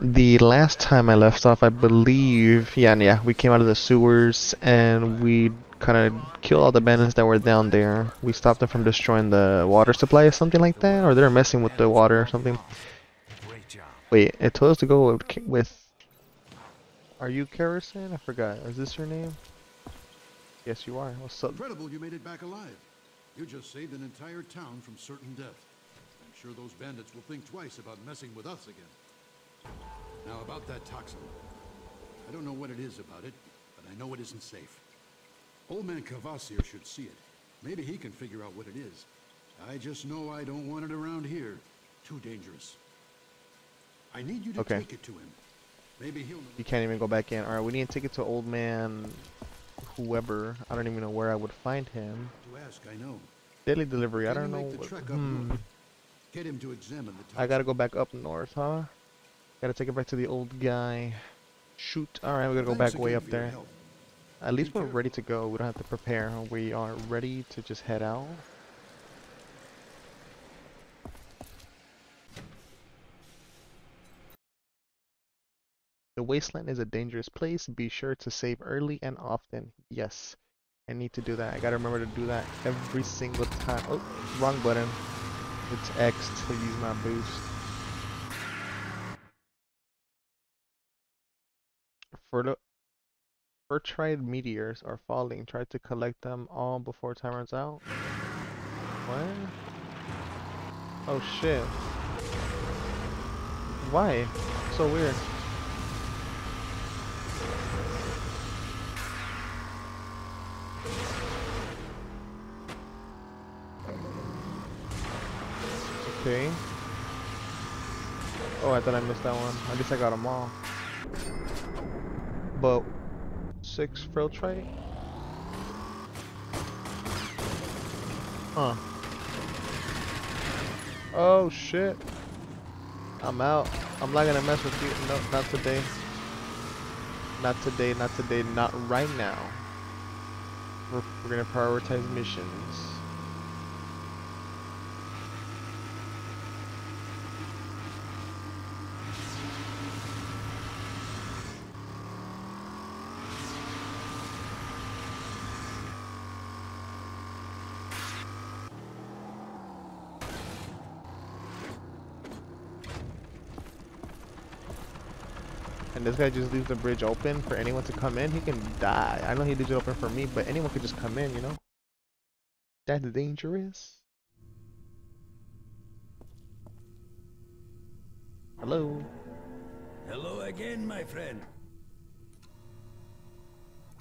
the last time I left off, I believe, yeah, yeah, we came out of the sewers and we kind of killed all the bandits that were down there. We stopped them from destroying the water supply or something like that, or they're messing with the water or something. Wait, it told us to go with, are you Kerrison? I forgot. Is this your name? Yes, you are. What's up? Incredible you made it back alive. You just saved an entire town from certain death. I'm sure those bandits will think twice about messing with us again. Now about that toxin. I don't know what it is about it, but I know it isn't safe. Old man Kvasir should see it. Maybe he can figure out what it is. I just know I don't want it around here. Too dangerous. I need you to Okay. take it to him. Maybe he'll. You can't even go back in. Alright, we need to take it to old man whoever. I don't even know where I would find him. To ask, I know. Daily delivery, I don't know. what- hmm. Get him to examine the I gotta go back up north, huh? Gotta take it back to the old guy. Shoot. Alright, we gotta go back way up there. At least we're ready to go. We don't have to prepare. We are ready to just head out. The wasteland is a dangerous place. Be sure to save early and often. Yes, I need to do that. I gotta remember to do that every single time. Oh, wrong button. It's X to use my boost. Feltrite meteors are falling. Try to collect them all before time runs out. What? Oh shit. Why? So weird. Okay. Oh, I thought I missed that one. At least I got them all. But six Feltrite? Huh. Oh shit. I'm out. I'm not gonna mess with you. No, not today. Not today, not today, not right now. We're, we're gonna prioritize missions. This guy just leaves the bridge open for anyone to come in. He can die. I know he leaves it open for me, but anyone could just come in, you know? That's dangerous. Hello. Hello again, my friend.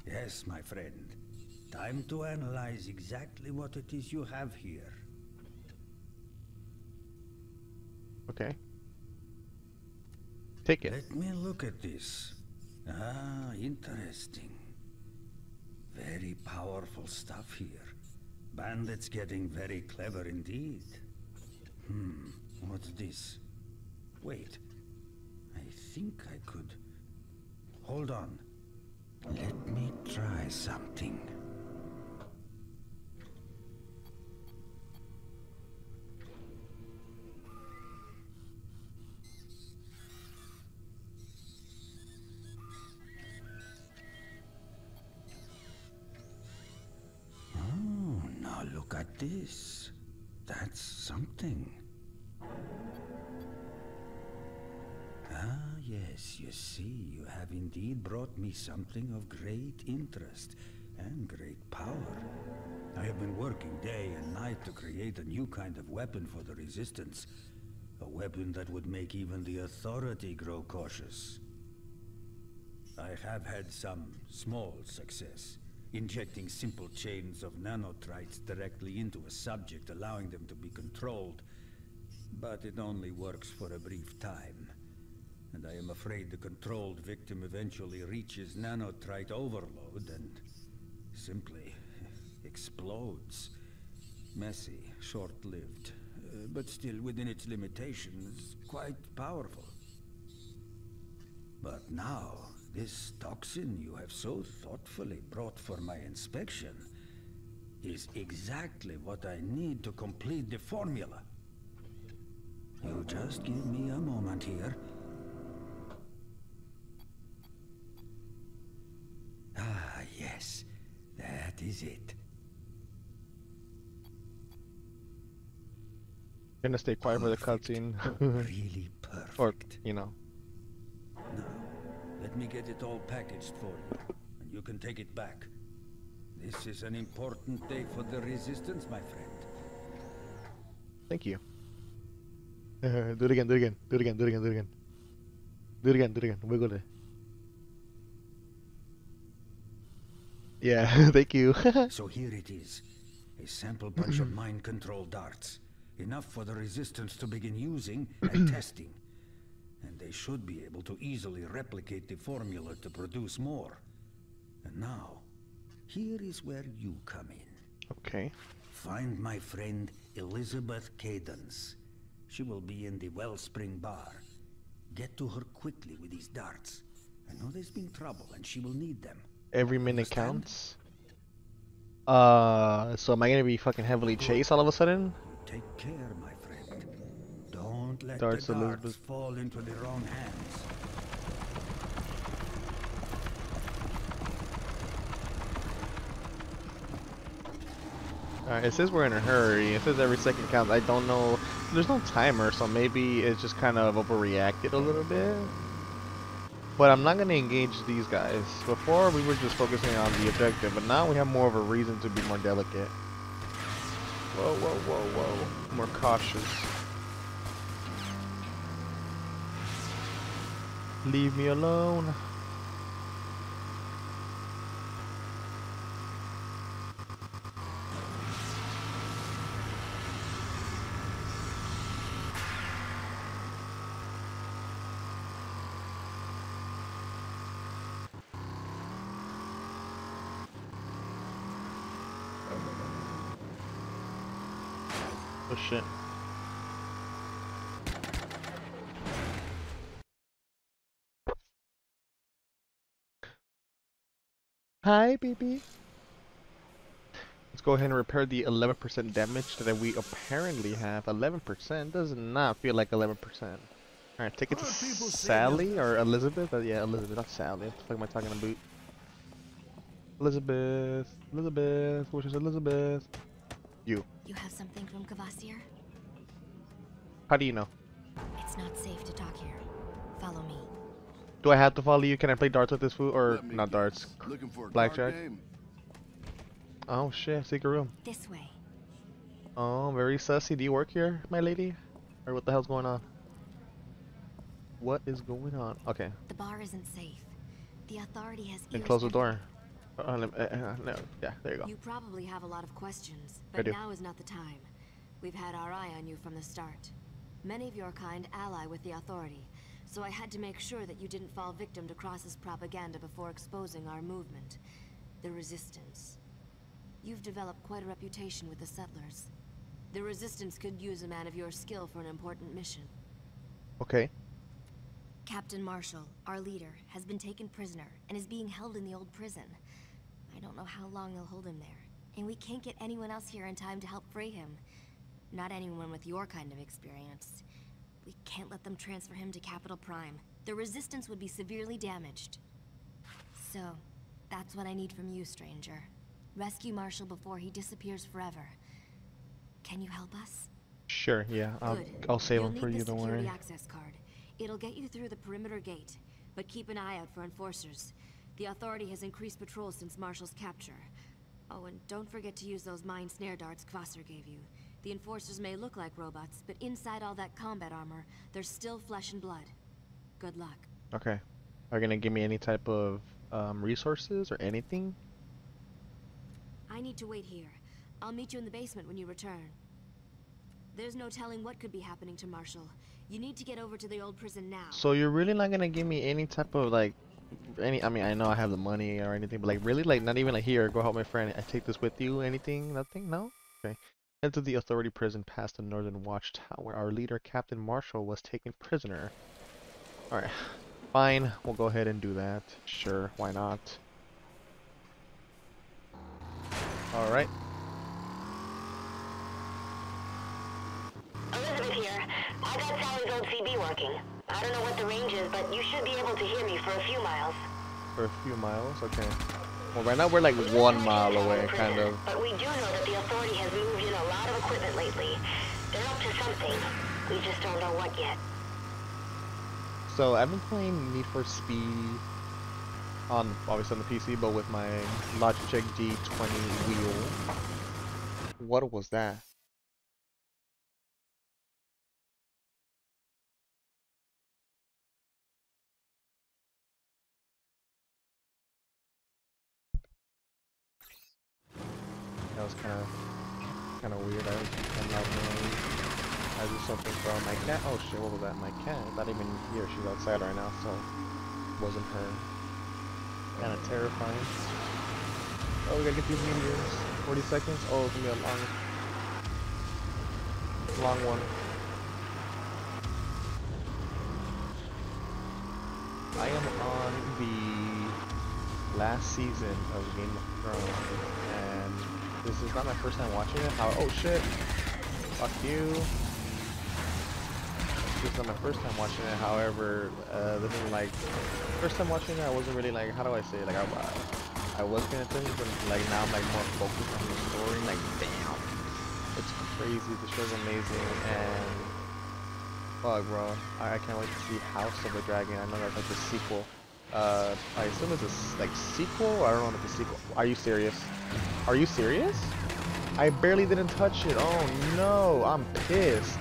Yes, my friend. Time to analyze exactly what it is you have here. Okay. Take it. Let me look at this. Ah, interesting. Very powerful stuff here. Bandits getting very clever indeed. Hmm, what's this? Wait, I think I could... Hold on. Let me try something. This. That's something. Ah, yes, you see, you have indeed brought me something of great interest and great power. I have been working day and night to create a new kind of weapon for the Resistance. A weapon that would make even the Authority grow cautious. I have had some small success, injecting simple chains of nanotrites directly into a subject, allowing them to be controlled. But it only works for a brief time. And I am afraid the controlled victim eventually reaches nanotrite overload and simply explodes. Messy, short-lived, uh, but still within its limitations, quite powerful. But now, this toxin you have so thoughtfully brought for my inspection is exactly what I need to complete the formula. You just give me a moment here. Ah, yes. That is it. Gonna stay quiet perfect. for the cutscene. really perfect. Or, you know let me get it all packaged for you, and you can take it back. This is an important day for the Resistance, my friend. Thank you. do it again, do it again, do it again, do it again, do it again. Do it again, do it again. Wiggle it. Yeah, thank you. So here it is. A sample bunch of mind control darts. Enough for the Resistance to begin using and testing. They should be able to easily replicate the formula to produce more. And now, here is where you come in. okay. Find my friend Elizabeth Cadence. She will be in the Wellspring Bar. Get to her quickly with these darts. I know there's been trouble and she will need them. Every minute Understand? counts. Uh, so am I gonna be fucking heavily chased all of a sudden? Take care, my. Don't let Darts, the darts Elizabeth. fall into the wrong hands. Alright, it says we're in a hurry. It says every second counts. I don't know. There's no timer, so maybe it's just kind of overreacted a little bit. But I'm not gonna engage these guys. Before we were just focusing on the objective, but now we have more of a reason to be more delicate. Whoa, whoa, whoa, whoa. More cautious. Leave me alone. Oh shit. Hi, baby. Let's go ahead and repair the 11% damage that we apparently have. 11% does not feel like 11%. Alright, take it to Other people say Sally or Elizabeth. Uh, yeah, Elizabeth, not Sally. What the fuck am I talking about? Elizabeth. Elizabeth. Which is Elizabeth? You. You have something from Kvasir? How do you know? It's not safe to talk here. Follow me. Do I have to follow you? Can I play darts with this fool? Or not darts? Looking for a Blackjack? Oh shit, secret room. This way. Oh, very sussy. Do you work here, my lady? Or what the hell's going on? What is going on? Okay, The bar isn't safe. The authority has then close the door. Uh, lem- uh, uh, no, yeah, there you go. You probably have a lot of questions, but now is not the time. We've had our eye on you from the start. Many of your kind ally with the authority, so I had to make sure that you didn't fall victim to Cross's propaganda before exposing our movement, the Resistance. You've developed quite a reputation with the settlers. The Resistance could use a man of your skill for an important mission. Okay, Captain Marshall, our leader, has been taken prisoner and is being held in the old prison. I don't know how long they'll hold him there, and we can't get anyone else here in time to help free him. Not anyone with your kind of experience. We can't let them transfer him to Capital Prime. The Resistance would be severely damaged. So, that's what I need from you, stranger. Rescue Marshall before he disappears forever. Can you help us? sure, yeah, I'll, Good. I'll save You'll them for you, the don't worry. access card. It'll get you through the perimeter gate, but keep an eye out for enforcers. The Authority has increased patrols since Marshall's capture. Oh, and don't forget to use those mine snare darts Kvasir gave you. The enforcers may look like robots, but inside all that combat armor, they're still flesh and blood. Good luck. Okay. Are you gonna give me any type of um, resources or anything? I need to wait here. I'll meet you in the basement when you return. There's no telling what could be happening to Marshall. You need to get over to the old prison now. So you're really not gonna give me any type of like, any? I mean, I know I have the money or anything, but like, really, like, not even like here. Go help my friend. I take this with you. Anything? Nothing? No. Okay. Enter the authority prison past the northern watchtower. Where our leader, Captain Marshall, was taken prisoner. All right. Fine. We'll go ahead and do that. Sure. Why not? All right. Elizabeth here. I got Sally's old CB working. I don't know what the range is, but you should be able to hear me for a few miles. For a few miles. Okay. Well, right now we're like one mile away, kind of. But we do know that the authority has moved in a lot of equipment lately. They're up to something. We just don't know what yet. So I've been playing Need for Speed on obviously on the PC, but with my Logitech G20 wheel. What was that? That was kind of kind of weird. I I'm not knowing. I do something for my cat. Oh shit! What was that? My cat. Not even here. She's outside right now, so wasn't her. Kind of terrifying. Oh, we gotta get these meteors. 40 seconds. Oh, it's gonna be a long, long one. I am on the last season of Game of Thrones, this is not my first time watching it. How? Oh shit! Fuck you. This is not my first time watching it. However, uh, this is like first time watching it. I wasn't really like how do I say it? like I, I was paying attention, but like now I'm like more focused on the story. Like damn, it's crazy. The show's amazing, and fuck, bro, I, I can't wait to see House of the Dragon. I know that's like the sequel. Uh, I assume it's a like sequel. I don't know if it's a sequel. Are you serious? Are you serious? I barely didn't touch it. Oh no, I'm pissed.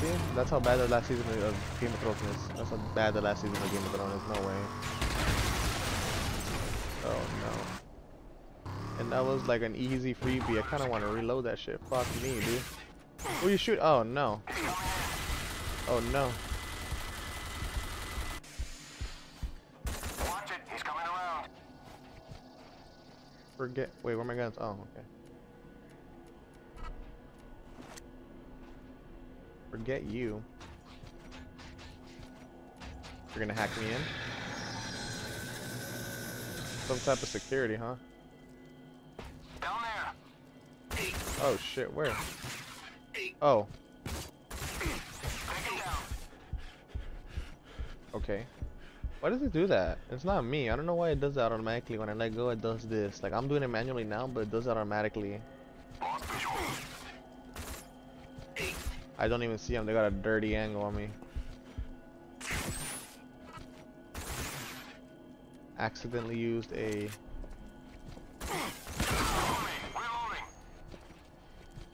See, that's how bad the last season of Game of Thrones is. That's how bad the last season of Game of Thrones is. No way. Oh no. And that was like an easy freebie. I kind of want to reload that shit. Fuck me, dude. Who you shoot? Oh no. Oh no. Forget. Wait, where are my guns? Oh, okay. Forget you. You're gonna hack me in? Some type of security, huh? Down there. Oh shit, where? Oh, Take him down. okay. Why does it do that? It's not me. I don't know why it does that automatically. When I let go, it does this. Like, I'm doing it manually now, but it does that automatically. I don't even see them. They got a dirty angle on me. Accidentally used a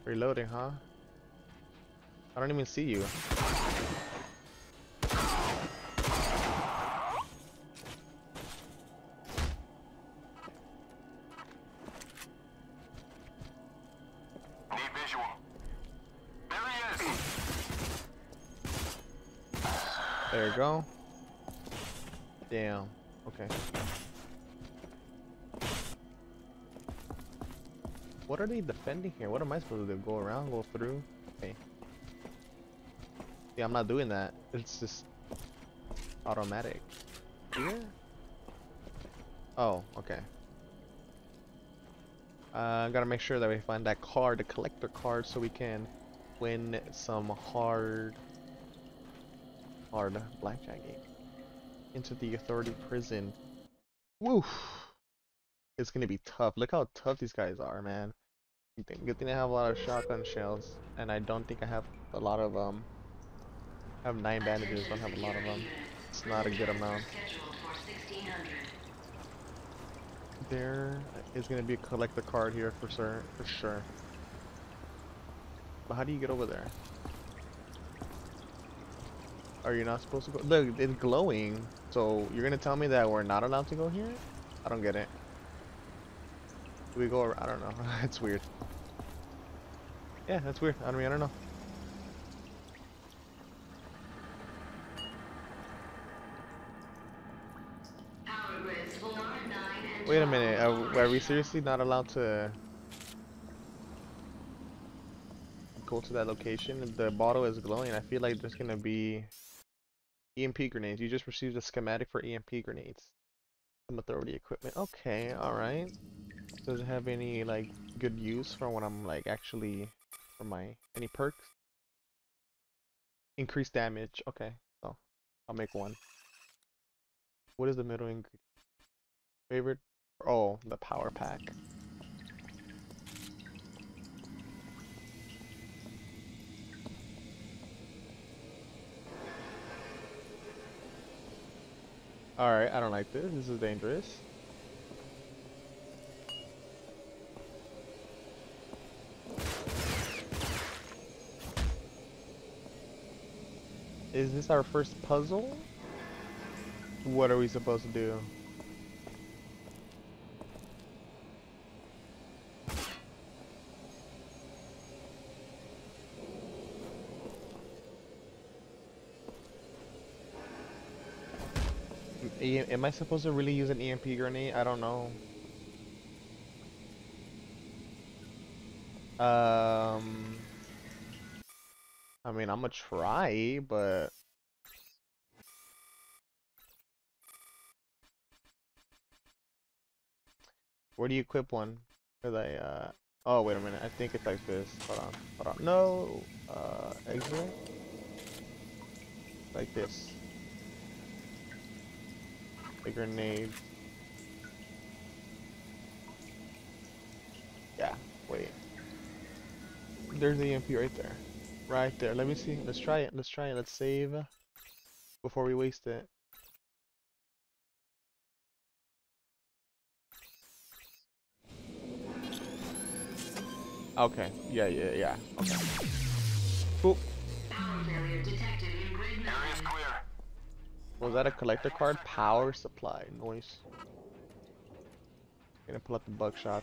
Reloading. Huh? I don't even see you. Go. Damn. Okay. What are they defending here? What am I supposed to do? Go around? Go through? Okay. Yeah, I'm not doing that. It's just automatic. Here? Oh, okay. Uh, gotta make sure that we find that card, the collector card, so we can win some hard hard blackjack game. Into the authority prison. Woo! It's gonna be tough. Look how tough these guys are, man. Good thing, good thing I have a lot of shotgun shells, and I don't think I have a lot of um. I have nine bandages. Don't have a lot of them. It's not a good amount. There is gonna be a collector card here for sure, for sure. But how do you get over there? Are you not supposed to go? Look, it's glowing. So you're gonna tell me that we're not allowed to go here? I don't get it. Do we go? ar- I don't know. it's weird. Yeah, that's weird. I mean, I don't know. Wait a minute. Are, are we seriously not allowed to go to that location? The bottle is glowing. I feel like there's gonna be EMP grenades. You just received a schematic for EMP grenades. Some authority equipment. Okay, alright. Does it have any like good use for when I'm like actually for my any perks? Increased damage. Okay, so I'll make one. What is the middle ingredient? Favorite Oh, the power pack. Alright, I don't like this. This is dangerous. Is this our first puzzle? What are we supposed to do? Am I supposed to really use an EMP grenade? I don't know. Um, I mean, I'm gonna try, but where do you equip one? Cause I, uh, oh wait a minute, I think it's like this. Hold on, hold on. No, uh, exit. Like this. The grenade. Yeah, wait. There's the EMP right there. Right there. Let me see. Let's try it. Let's try it. Let's save before we waste it. Okay. Yeah, yeah, yeah. Okay. Cool. Area's clear. Was that a collector card? Power supply. Noise. Gonna pull up the buckshot.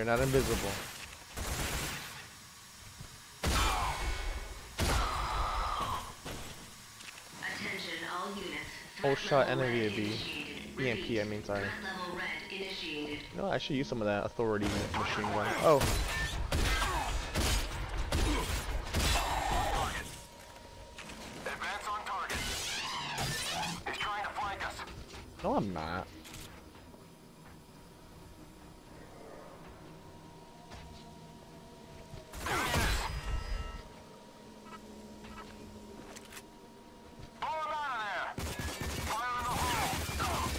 You're not invisible. Attention all units. Oh, Threat shot level enemy red would be. EMP, I mean, sorry. Threat level red initiated. No, I should use some of that authority machine gun. Oh, Advance on target. He's trying to flank us. no, I'm not. There he is. Blow him out of there. Fire in the hole.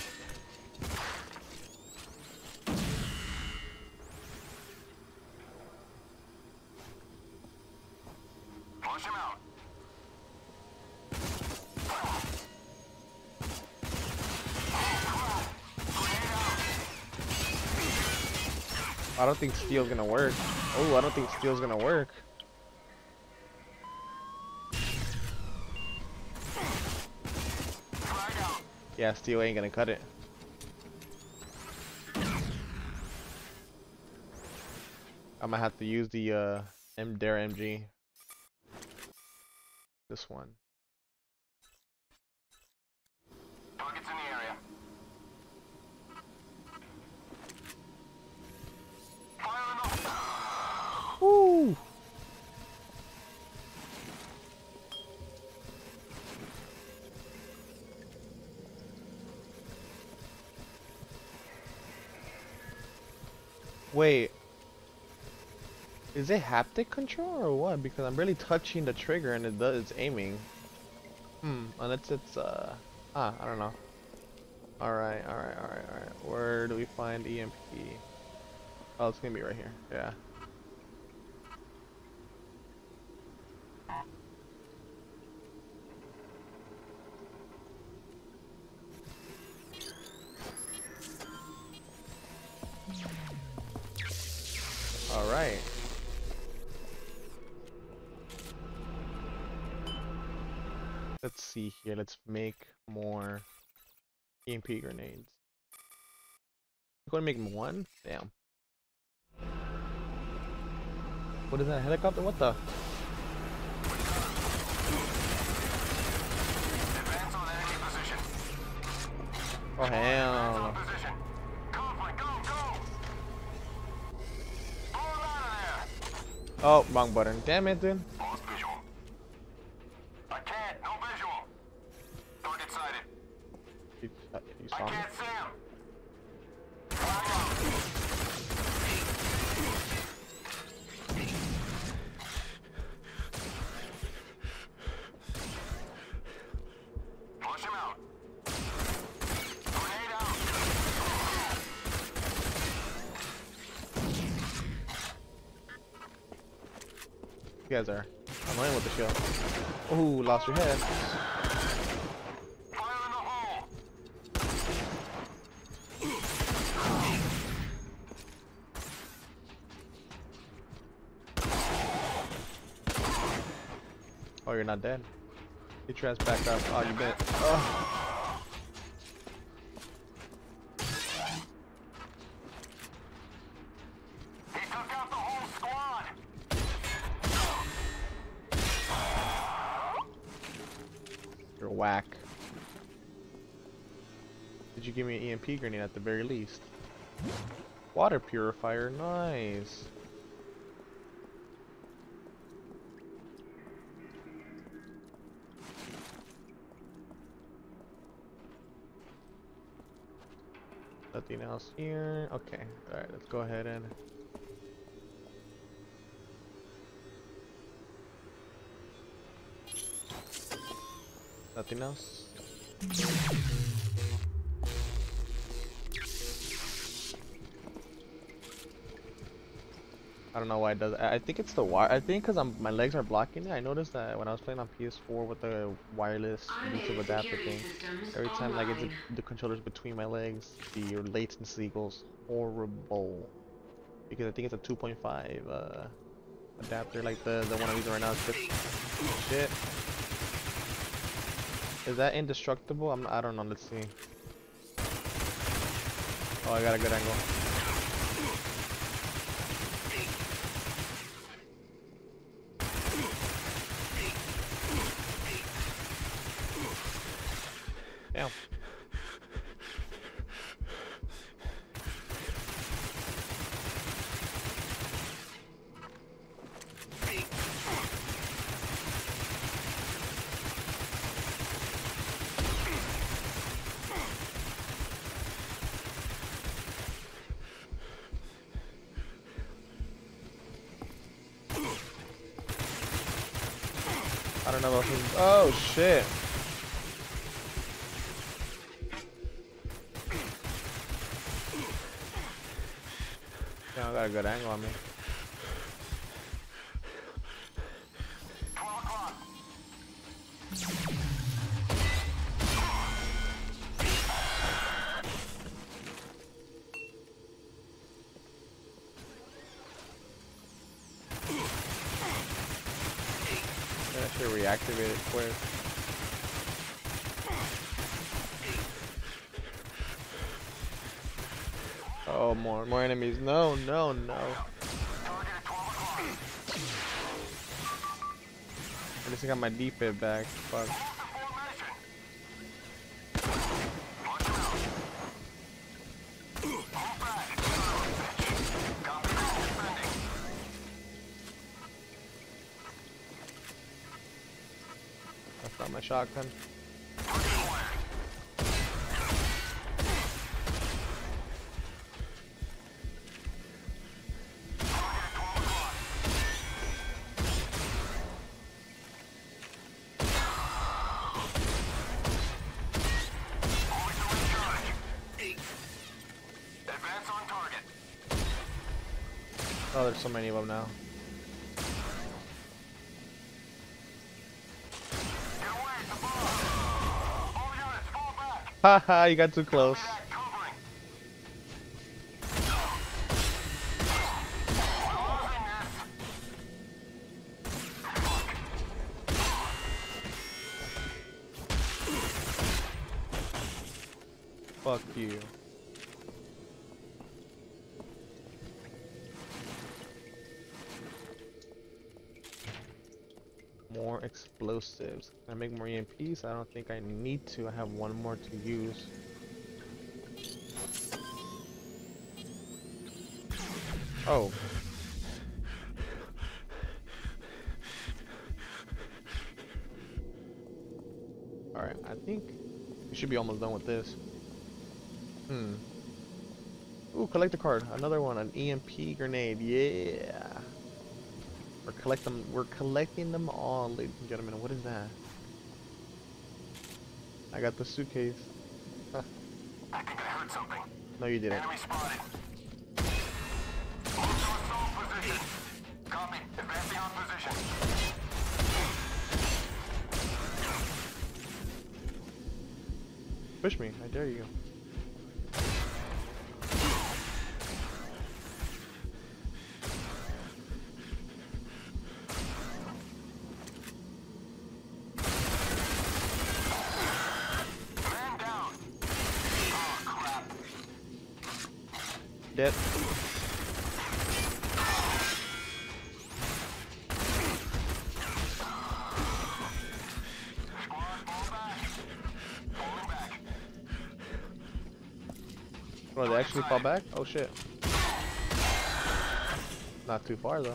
Flush him out. I don't think steel's gonna work. Oh, I don't think steel's gonna work. Yeah, steel ain't gonna cut it. I'm gonna have to use the uh M Dare MG. This one. Wait. Is it haptic control or what? Because I'm really touching the trigger and it does it's aiming. Hmm, unless it's uh ah, I don't know. Alright, alright, alright, alright. Where do we find EMP? Oh, it's gonna be right here. Yeah. Right. Let's see here. Let's make more EMP grenades. going to make him one? Damn. What is that? A helicopter? What the? Advance on enemy position. Oh hell. Oh, wrong button. Damn it, dude. Lost visual. I can't, no visual. Target sighted. You, uh, you I saw me? can't see him. Flag out. Flush him out. Grenade out. You guys are annoying with the shield. Ooh, lost your head. Fire in the hole. Oh, you're not dead. Get your ass back up. Oh, you bit. Oh. EMP grenade at the very least? Water purifier, nice. Nothing else here. Okay, alright, let's go ahead and. Nothing else? I don't know why it does. I think it's the wire. I think because I'm my legs are blocking it. I noticed that when I was playing on PS4 with the wireless Bluetooth adapter thing, every time like it's online. the controllers between my legs, the latency goes horrible. Because I think it's a 2.5 uh, adapter, like the the one I'm using right now. It's just shit. Is that indestructible? I'm. I don't know. Let's see. Oh, I got a good angle. Damn. I don't know about him. Oh shit. Yeah, I got a good angle on me. 12 o'clock. Yeah, I should reactivate it quick. Oh, more, more enemies. No, no, no. Target at 12 o'clock. At least I got my defib back. Fuck. That's not my shotgun. There's so many of them now. Get away, oh, it's above. All units, fall back. Haha, you got too close. Explosives. Can I make more EMPs? I don't think I need to. I have one more to use. Oh. Alright, I think we should be almost done with this. Hmm. Ooh, collect a card. Another one, an EMP grenade. Yeah. We're collect them. We're collecting them all, ladies and gentlemen. What is that? I got the suitcase. I think I heard something. No, you didn't. Enemy spotted. Move to assault position. Copy. Advancing on position. Push me. I dare you. Oh shit. Not too far though.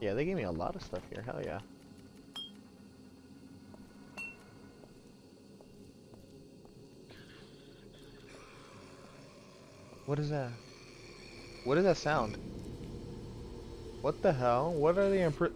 Yeah, they gave me a lot of stuff here. Hell yeah. What is that? What is that sound? What the hell? What are they impri-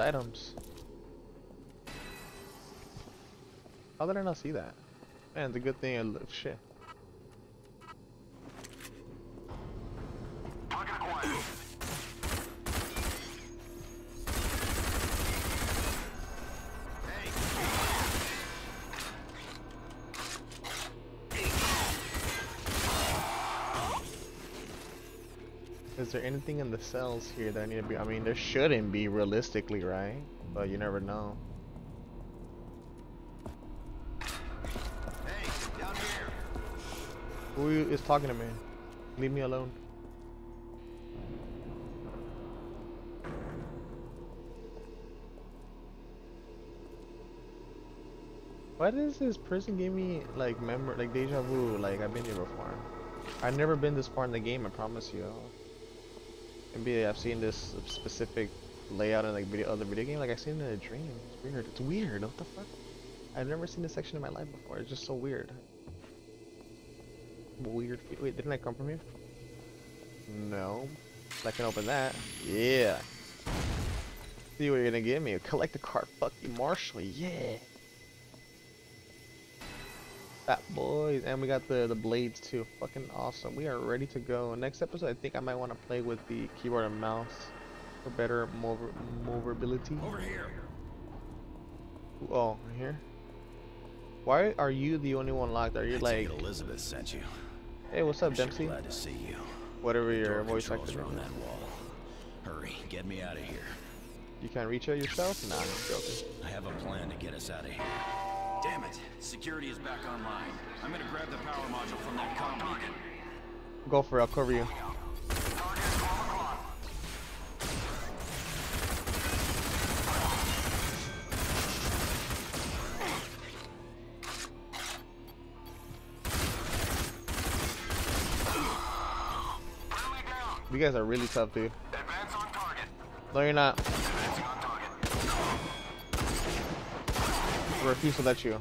items. How did I not see that? Man, it's a good thing I look shit. Anything in the cells here that I need to be? I mean, there shouldn't be realistically, right? But you never know. Hey, down here. Who is talking to me? Leave me alone. Why does this prison give me like memor like deja vu? Like I've been here before. I've never been this far in the game. I promise you. Maybe I've seen this specific layout in like video, other video game. Like I've seen it in a dream. It's weird. It's weird. What the fuck? I've never seen this section in my life before. It's just so weird. Weird. Wait, didn't I come from here? No. I can open that. Yeah. See what you're gonna give me. Collect the card. Fuck you, Marshall. Yeah. Fat boys. And we got the, the blades too. Fucking awesome. We are ready to go. Next episode, I think I might want to play with the keyboard and mouse for better mover movability. Over here. Oh, here. Why are you the only one locked? Are you like, Elizabeth sent you. hey, what's up, Sure Dempsey? Glad to see you. Whatever your voice actor on that wall. Hurry, get me out of here. You can't reach it yourself? Nah, I'm joking. I have a plan to get us out of here. Damn it! Security is back online. I'm gonna grab the power module from that comm beacon. Go for it. I'll cover you. Target 12 o'clock. Friendly down. You guys are really tough, dude. Advance on target. No, you're not. Refuse to let you.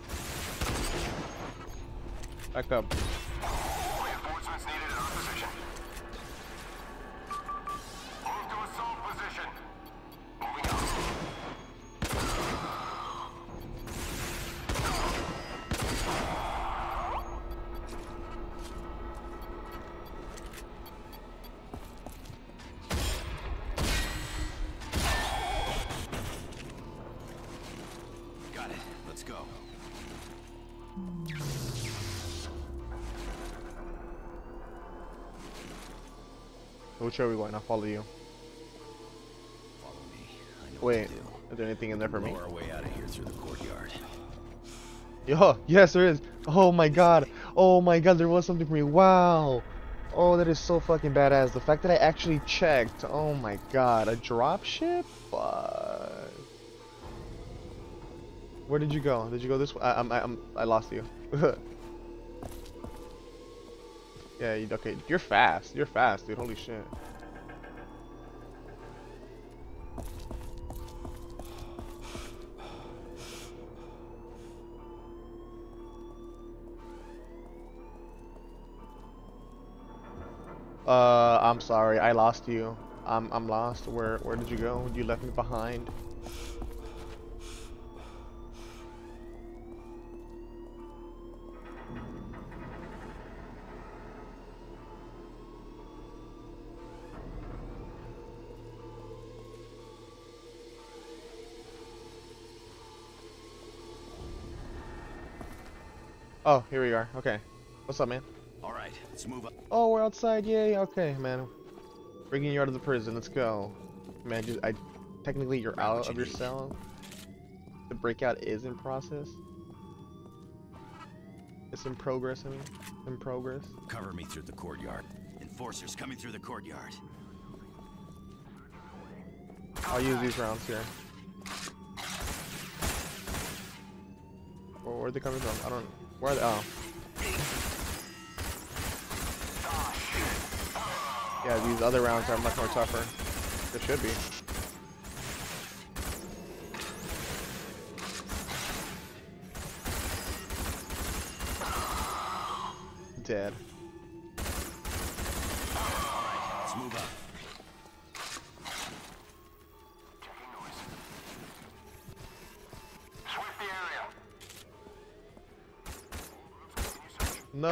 Back up. Which way are we going? I'll follow you. Follow me. I know Wait, what to do. is there anything in there for me? Our way out of here through the courtyard. Yo, yes there is. Oh my god. Oh my god, there was something for me. Wow. Oh, that is so fucking badass. The fact that I actually checked. Oh my god, a dropship? Fuck. Where did you go? Did you go this way? I, I'm, I, I lost you. yeah, you, okay. You're fast. You're fast, dude. Holy shit. Uh, I'm sorry. I lost you. I'm, I'm lost. Where, where did you go? You left me behind. Oh, here we are. Okay. What's up, man? All right, let's move up. Oh, we're outside. Yay. Okay, man. Bringing you out of the prison. Let's go. Man, just, I technically you're out what of you your need. cell. The breakout is in process. It's in progress. I mean, in progress. Cover me through the courtyard. Enforcers coming through the courtyard. I'll use these rounds here. Where, where are they coming from? I don't. Where they? Oh. Yeah, these other rounds are much more tougher. They should be.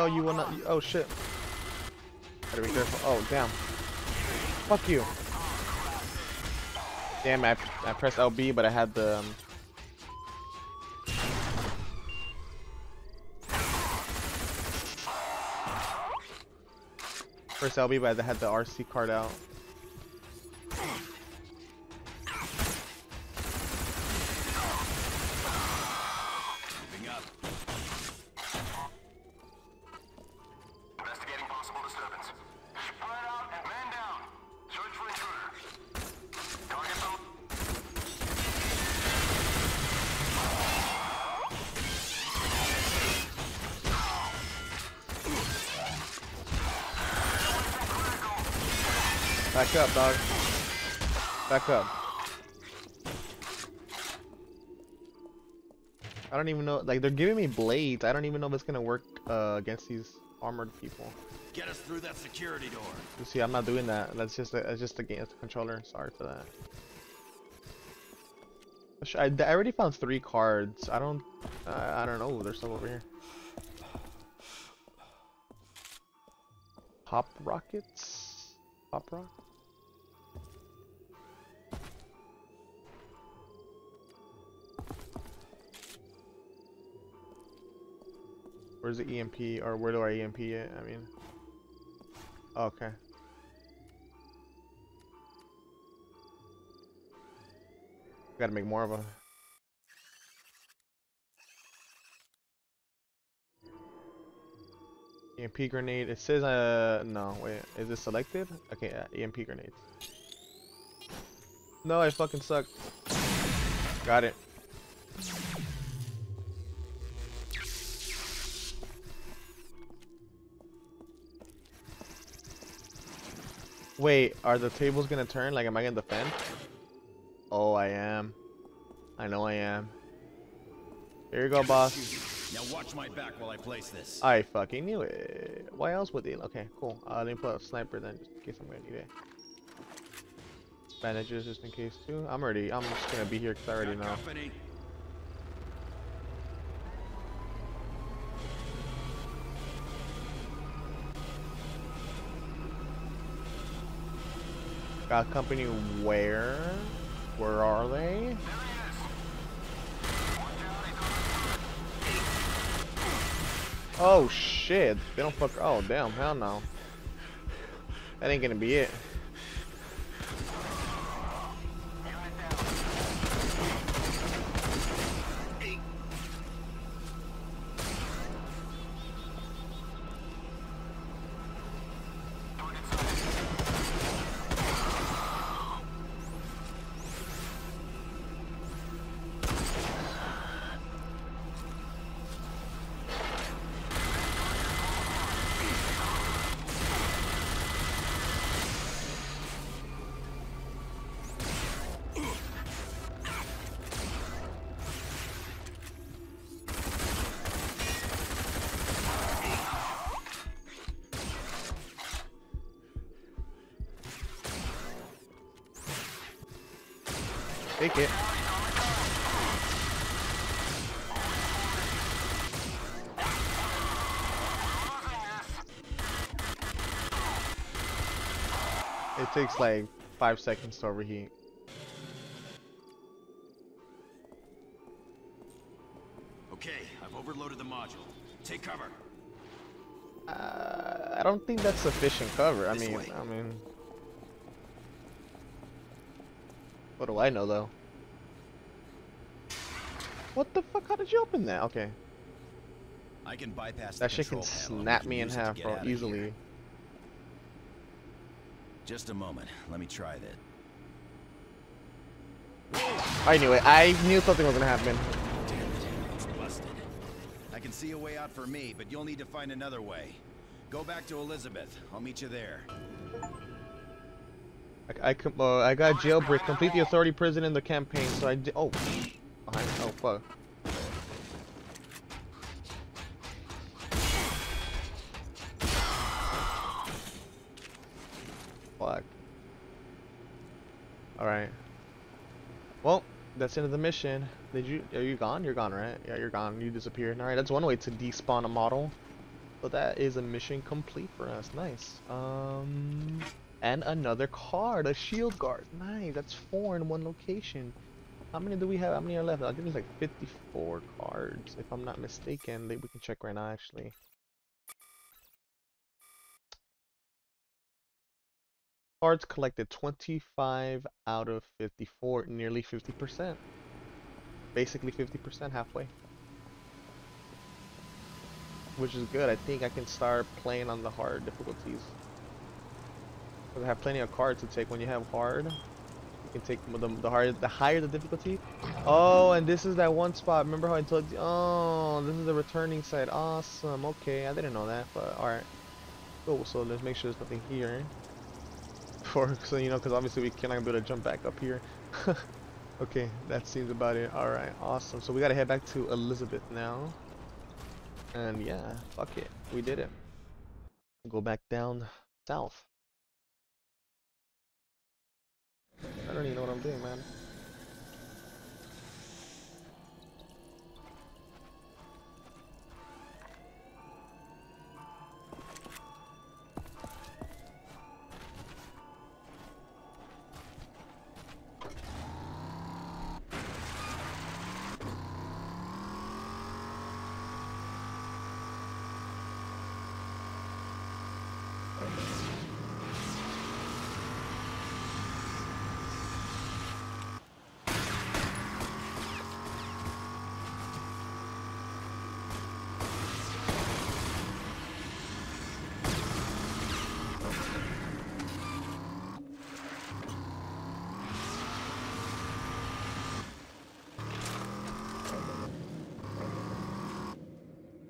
You will not. Oh shit. Gotta be careful. Oh damn. Fuck you. Damn, I, I pressed LB, but I had the. Um... Press LB, but I had the RC card out. Dog. Back up. I don't even know. Like they're giving me blades. I don't even know if it's gonna work uh, against these armored people. Get us through that security door. You see, I'm not doing that. That's just a, that's just against the controller. Sorry for that. I, I already found three cards. I don't. I I don't know. There's some over here. Pop rockets. Pop rock. Where's the EMP or where do I EMP it? I mean. Okay. Gotta make more of a. EMP grenade. It says uh no wait is it selected? Okay yeah, EMP grenades. No I fucking suck. Got it. Wait, are the tables gonna turn? Like, am I gonna defend? Oh, I am. I know I am. Here you go, boss. Now watch my back while I place this. I fucking knew it. Why else would they? Okay, cool. Uh, let me put a sniper then, just in case I'm gonna need it. Bandages just in case too. I'm already. I'm just gonna be here because I already know. Got company where? Where are they? Oh shit, they don't fuck, oh damn, hell no. That ain't gonna be it. Take it. It takes like five seconds to overheat. Okay, I've overloaded the module. Take cover. Uh, I don't think that's sufficient cover. I This mean, way. I mean, what do I know though? What the fuck? How did you open that? Okay, I can bypass that shit can control panel and we snap can me in use it to half, bro, here. easily. Just a moment. Let me try that. I knew it. I knew something was gonna happen. Damn it. It's busted. I can see a way out for me, but you'll need to find another way. Go back to Elizabeth. I'll meet you there. I, I, uh, I got jailbreak. Complete the authority prison in the campaign. So I did. Oh. Oh fuck. Fuck. All right. Well, that's the end of the mission. Did you? Are you gone? You're gone, right? Yeah, you're gone. You disappeared. All right. That's one way to despawn a model. So that is a mission complete for us. Nice. Um, and another card, a shield guard. Nice. That's four in one location. How many do we have? How many are left? I think there's like 54 cards, if I'm not mistaken. We can check right now, actually. Cards collected 25 out of 54, nearly 50%. Basically 50%, halfway. Which is good. I think I can start playing on the hard difficulties. Because I have plenty of cards to take. When you have hard, you can take the, the hard, the higher the difficulty. Oh, and this is that one spot. Remember how I told you? Oh, this is the returning side. Awesome. Okay, I didn't know that, but all right. Cool. So let's make sure there's nothing here. For so you know, because obviously we cannot be able to jump back up here. okay, that seems about it. All right, awesome. So we gotta head back to Elizabeth now. And yeah, fuck it, we did it. Go back down south. I don't even know what I'm doing, man.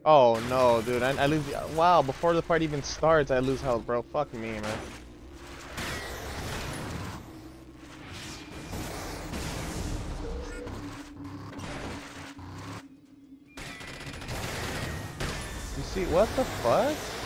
Oh no, dude, I, I lose. Wow, before the fight even starts, I lose health, bro. Fuck me, man. You see, what the fuck?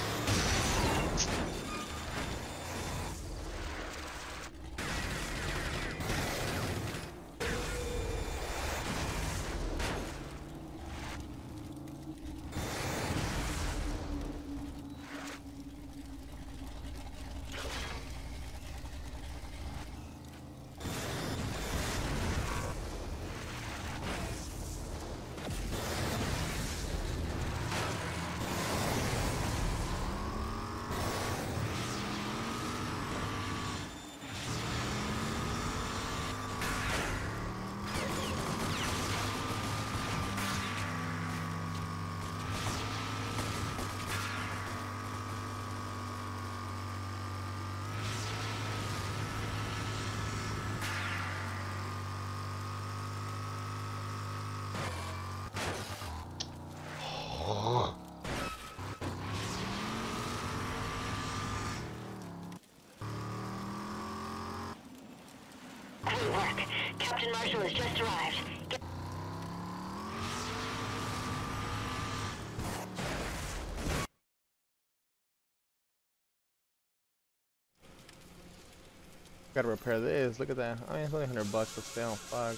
Gotta repair this. Look at that. I mean, it's only 100 bucks, but still, fuck.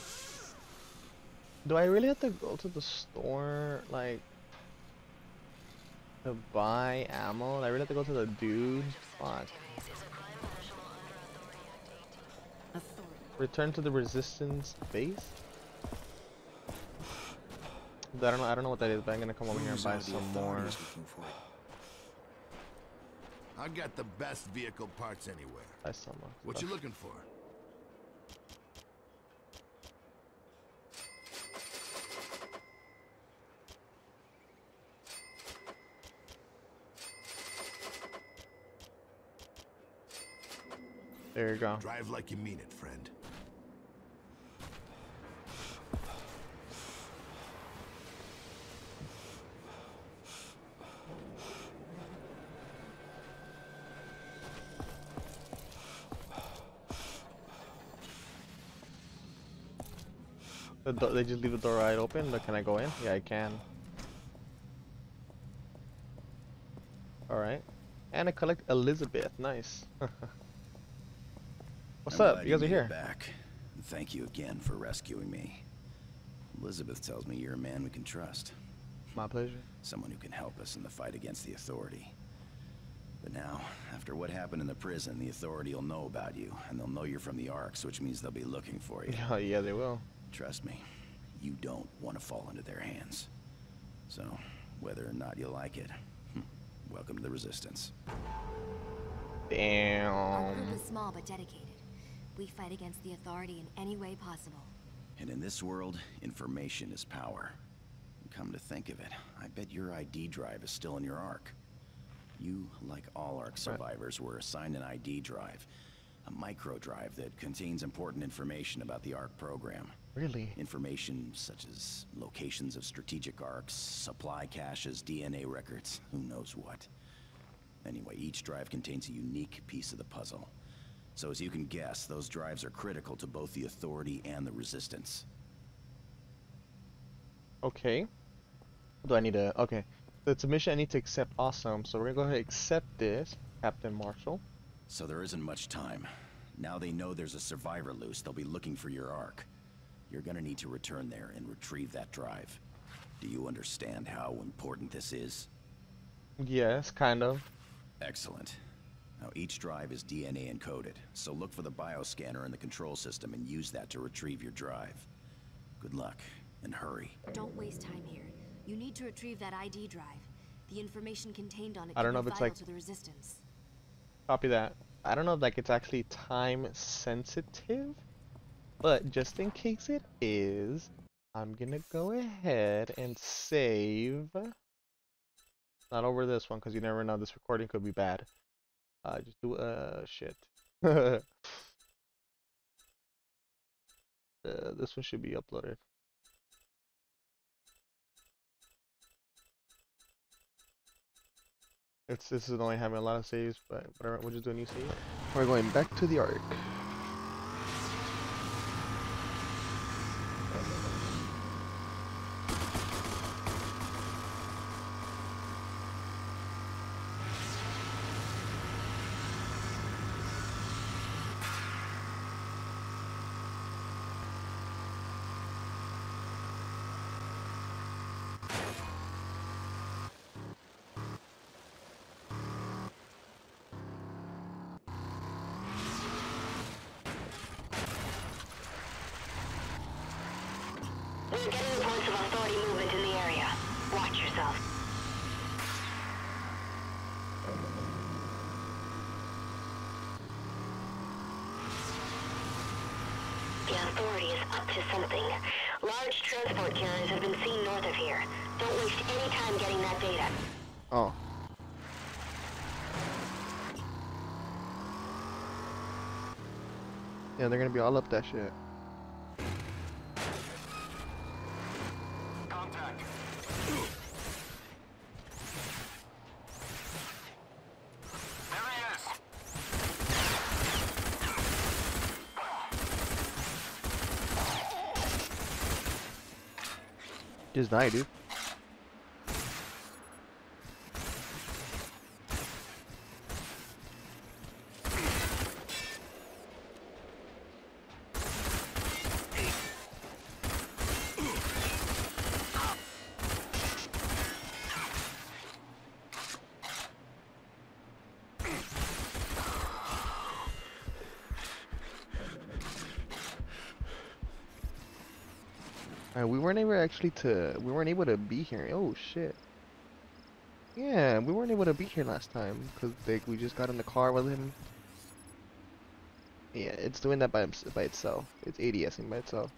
Do I really have to go to the store, like, to buy ammo? Do I really have to go to the dude? Fuck. Return to the resistance base? I don't know. I don't know what that is, but I'm gonna come over here and buy some more. I got the best vehicle parts anywhere. Buy some more What you looking for? There you go. Drive like you mean it, friend. The do- they just leave the door wide open, but can I go in? Yeah, I can. Alright. And I collect Elizabeth. Nice. What's I'm up? You guys are here. Back. And thank you again for rescuing me. Elizabeth tells me you're a man we can trust. My pleasure. Someone who can help us in the fight against the Authority. But now, after what happened in the prison, the Authority will know about you, and they'll know you're from the Arks, which means they'll be looking for you. Oh, yeah, they will. Trust me, you don't want to fall into their hands. So, whether or not you like it, hmm, welcome to the Resistance. Damn. Our group is small but dedicated. We fight against the authority in any way possible. And in this world, information is power. Come to think of it, I bet your ID drive is still in your Ark. You, like all Ark survivors, were assigned an ID drive. A micro drive that contains important information about the Ark program. Really? Information such as locations of strategic Arks, supply caches, DNA records, who knows what. Anyway, each drive contains a unique piece of the puzzle. So as you can guess, those drives are critical to both the Authority and the Resistance. Okay. What do I need to... Okay. So it's a mission I need to accept. Awesome. So we're gonna go ahead and accept this, Captain Marshall. So there isn't much time. Now they know there's a survivor loose, they'll be looking for your Ark. You're gonna need to return there and retrieve that drive. Do you understand how important this is? Yes, kind of. Excellent. Now each drive is DNA encoded, so look for the bioscanner in the control system and use that to retrieve your drive. Good luck, and hurry. Don't waste time here. You need to retrieve that ID drive. The information contained on it I don't could know be if it's vital like- to the resistance. Copy that. I don't know if like it's actually time sensitive, but just in case it is, I'm gonna go ahead and save. Not over this one because you never know. This recording could be bad. Uh, just do uh shit. uh, this one should be uploaded. It's this is only having a lot of saves, but whatever. We'll just do a new save. We're going back to the Ark. We're getting reports of authority movement in the area. Watch yourself. The authority is up to something. Large transport carriers have been seen north of here. Don't waste any time getting that data. Oh. Yeah, they're gonna be all up that shit. Just die, dude. Uh, we weren't able actually to. We weren't able to be here. Oh shit. Yeah, we weren't able to be here last time because like we just got in the car with him. Yeah, it's doing that by by itself. It's ADSing by itself.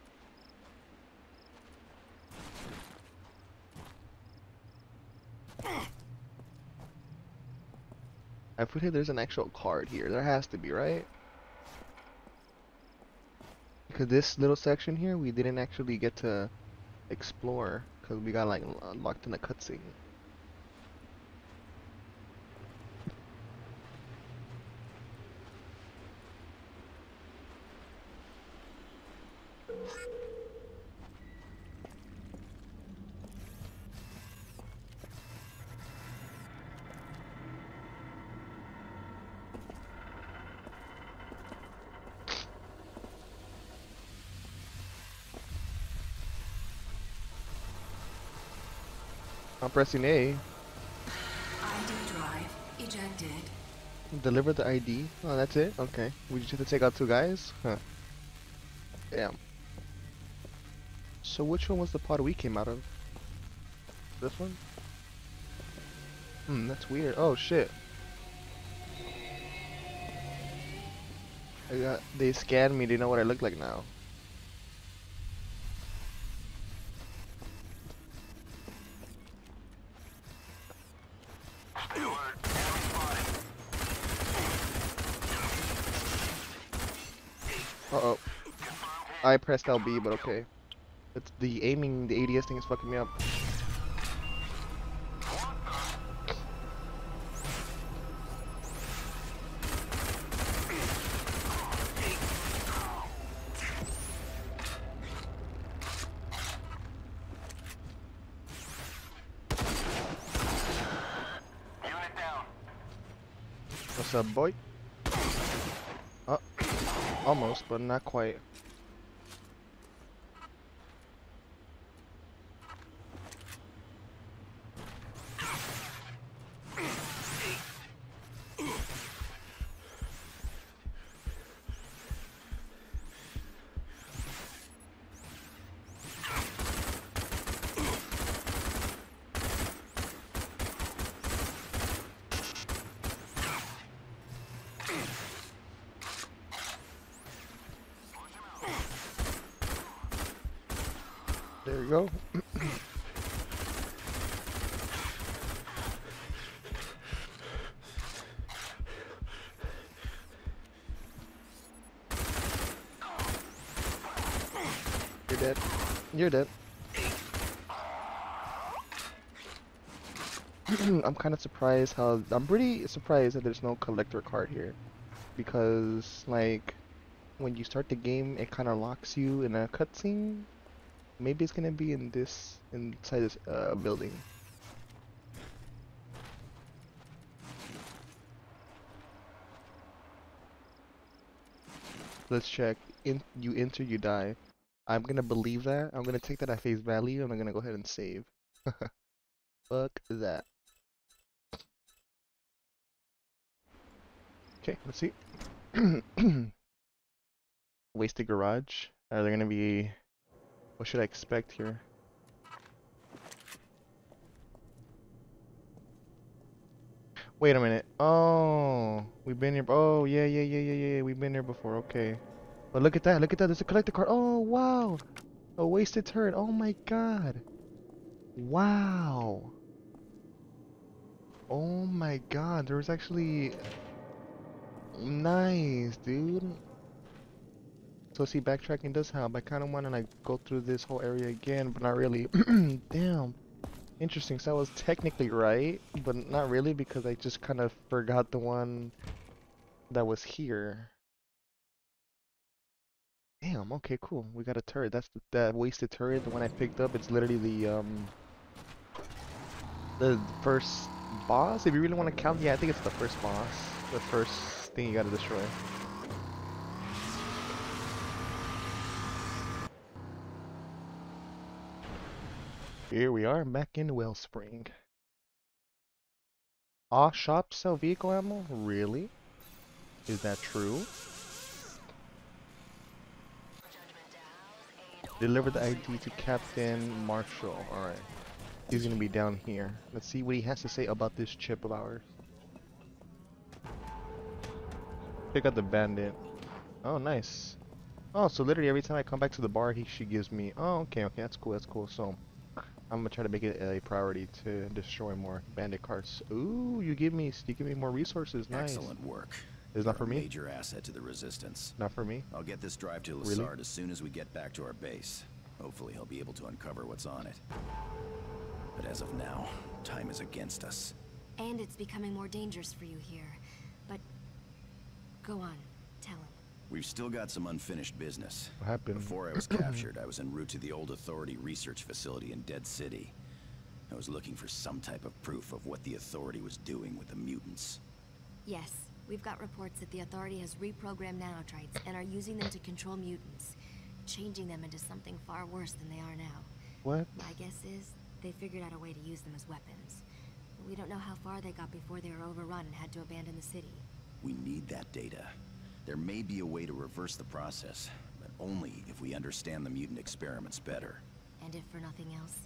I put here there's an actual card here. There has to be, right? Because this little section here, we didn't actually get to explore because we got like lo- locked in a cutscene. I'm pressing A. ID drive ejected. Deliver the ID. Oh, that's it? Okay. We just have to take out two guys? Huh. Damn. So which one was the pod we came out of? This one? Hmm, that's weird. Oh shit. I got, they scanned me, they know what I look like now. Stay alert. Enemy spotted. Uh-oh. I pressed LB, but okay. It's the aiming, the ADS thing is fucking me up. What's up, boy? Oh, almost, but not quite. You're dead. I'm kind of surprised how I'm pretty surprised that there's no collector card here. Because like when you start the game it kind of locks you in a cutscene. Maybe it's gonna be in this inside this uh, building. Let's check. In you enter you die I'm gonna believe that I'm gonna take that at face value and I'm gonna go ahead and save fuck that Okay, let's see. Wasted garage. Are there gonna be? What should I expect here? Wait a minute. Oh, we've been here. Oh, yeah, yeah, yeah, yeah, yeah. We've been here before. Okay. But look at that. Look at that. There's a collector card. Oh, wow. A wasted turn. Oh my god. Wow. Oh my god. There was actually Nice, dude. So see, backtracking does help. I kind of want to like go through this whole area again, but not really. Damn. Interesting. So I was technically right, but not really because I just kind of forgot the one that was here. Damn, okay, cool. We got a turret. That's the, that wasted turret, the one I picked up. It's literally the, um, the first boss. If you really want to count, yeah, I think it's the first boss. The first thing you gotta destroy. Here we are, back in Wellspring. All shops sell vehicle ammo? Really? Is that true? Deliver the ID to Captain Marshall. Alright. He's gonna be down here. Let's see what he has to say about this chip of ours. Pick out the bandit. Oh, nice. Oh, so literally every time I come back to the bar, he she gives me. Oh, okay, okay, that's cool, that's cool. So I'm gonna try to make it a priority to destroy more bandit carts. Ooh, you give me you give me more resources. Nice. Excellent work. Is not for a me. Major asset to the resistance. Not for me. I'll get this drive to Really? As soon as we get back to our base. Hopefully he'll be able to uncover what's on it. But as of now, time is against us. And it's becoming more dangerous for you here. But go on, tell him. We've still got some unfinished business. What happened? Before I was captured, I was en route to the old Authority research facility in Dead City. I was looking for some type of proof of what the Authority was doing with the mutants. Yes, we've got reports that the Authority has reprogrammed nanotrites and are using them to control mutants, changing them into something far worse than they are now. What? My guess is they figured out a way to use them as weapons. We don't know how far they got before they were overrun and had to abandon the city. We need that data. There may be a way to reverse the process, but only if we understand the mutant experiments better. And if for nothing else,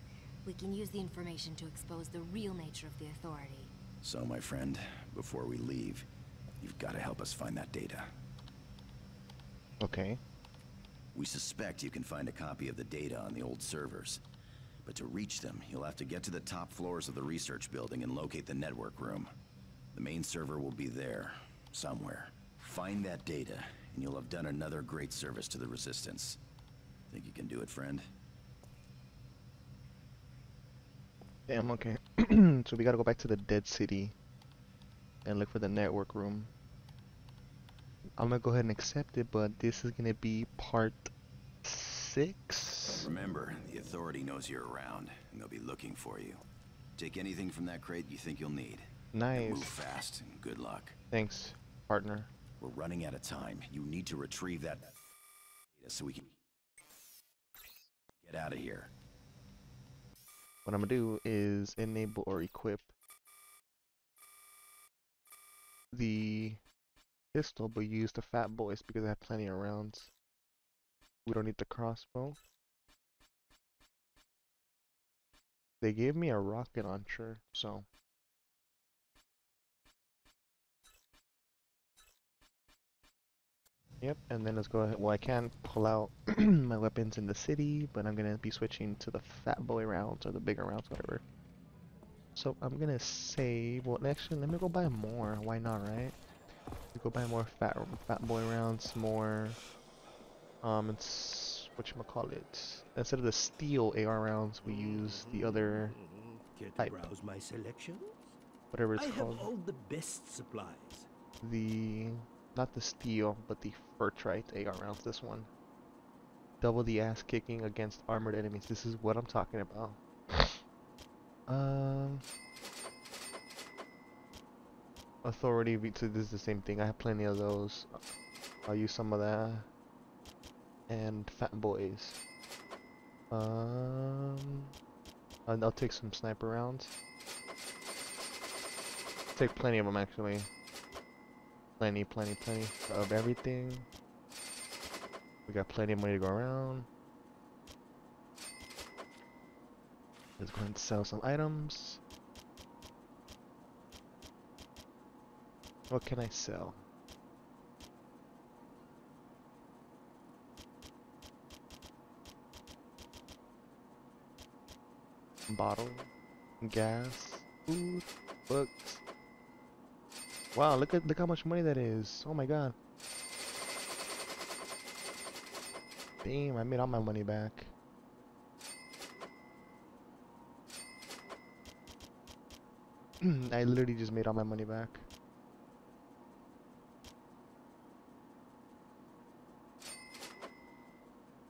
we can use the information to expose the real nature of the Authority. So, my friend, before we leave, you've got to help us find that data. Okay. We suspect you can find a copy of the data on the old servers. But to reach them, you'll have to get to the top floors of the research building and locate the network room. The main server will be there, somewhere. Find that data, and you'll have done another great service to the Resistance. Think you can do it, friend? Damn, okay. so we gotta go back to the dead city and look for the network room. I'm gonna go ahead and accept it, but this is gonna be part six. Remember, the Authority knows you're around, and they'll be looking for you. Take anything from that crate you think you'll need. And Nice. move fast, and good luck. Thanks, partner. We're running out of time. You need to retrieve that data so we can get out of here. What I'm gonna do is enable or equip the pistol, but use the fat boys because I have plenty of rounds. We don't need the crossbow. They gave me a rocket launcher, so Yep, and then let's go ahead. Well, I can pull out my weapons in the city, but I'm gonna be switching to the fat boy rounds or the bigger rounds, whatever. So I'm gonna save. Well, actually, let me go buy more. Why not, right? We go buy more fat fat boy rounds, more. Um, it's what you call it. Instead of the steel AR rounds, we use the other type, browse my selection? whatever it's I called. have all the best supplies. the not the steel, but the Feltrite AR rounds. This one. Double the ass kicking against armored enemies. This is what I'm talking about. Um, authority. this is the same thing. I have plenty of those. I'll use some of that. And fat boys. Um, and I'll take some sniper rounds. Take plenty of them actually. Plenty, plenty, plenty of everything. We got plenty of money to go around. Let's go ahead and sell some items. What can I sell? Bottle, gas, food, books. Wow, look at look how much money that is. Oh my god. Damn, I made all my money back. I literally just made all my money back.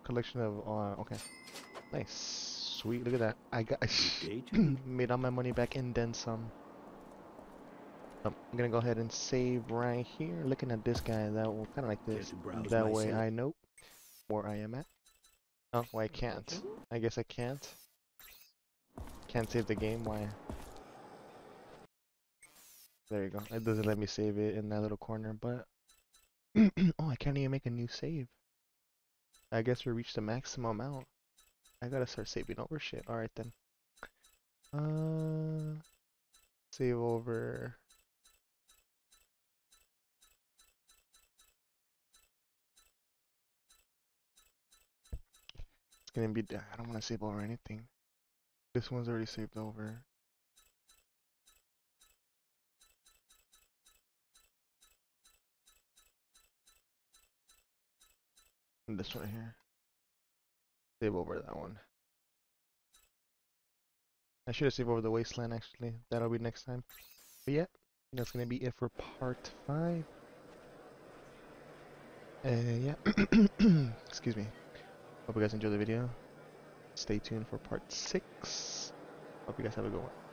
collection of, uh, okay. Nice. Sweet, look at that. I got, made all my money back and then some. I'm gonna go ahead and save right here. Looking at this guy, that will kind of like this. That way cell? I know where I am at. Oh, well, I can't. I guess I can't. Can't save the game. Why? There you go. It doesn't let me save it in that little corner, but oh, I can't even make a new save. I guess we reached the maximum amount. I gotta start saving over shit. Alright then. Uh, save over. It's gonna be. I don't want to save over anything. This one's already saved over. This one here. Save over that one. I should have saved over the wasteland actually. That'll be next time. But yeah, that's gonna be it for part five. Uh, yeah. Excuse me. Hope you guys enjoyed the video. Stay tuned for part six. Hope you guys have a good one.